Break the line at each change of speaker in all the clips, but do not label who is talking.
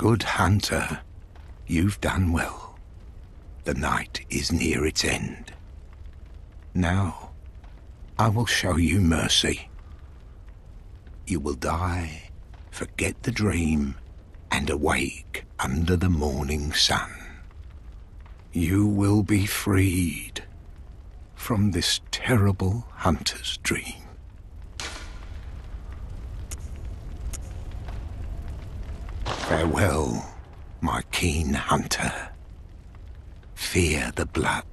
Good hunter, you've done well. The night is near its end. Now, I will show you mercy. You will die, forget the dream, and awake under the morning sun. You will be freed from this terrible hunter's dream. Farewell, my keen hunter. Fear the blood.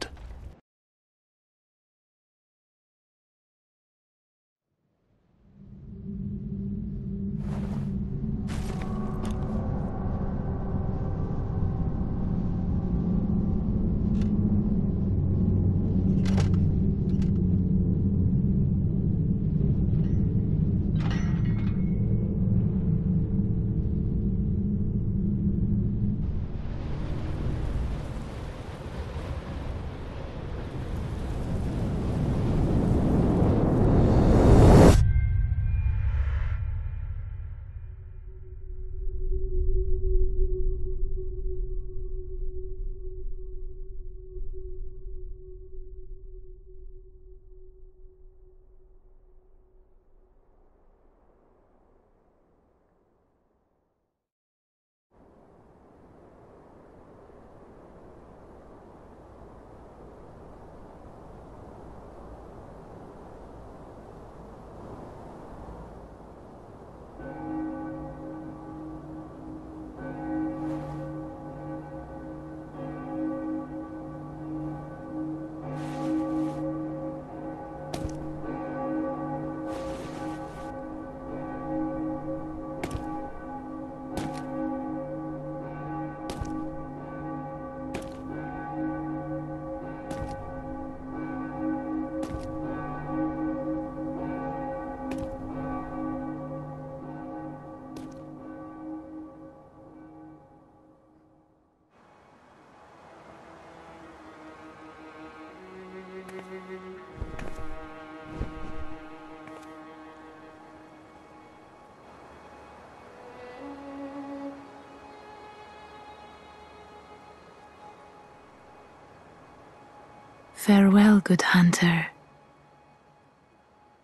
Farewell, good hunter.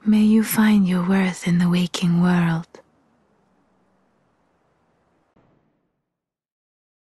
May you find your worth in the waking world.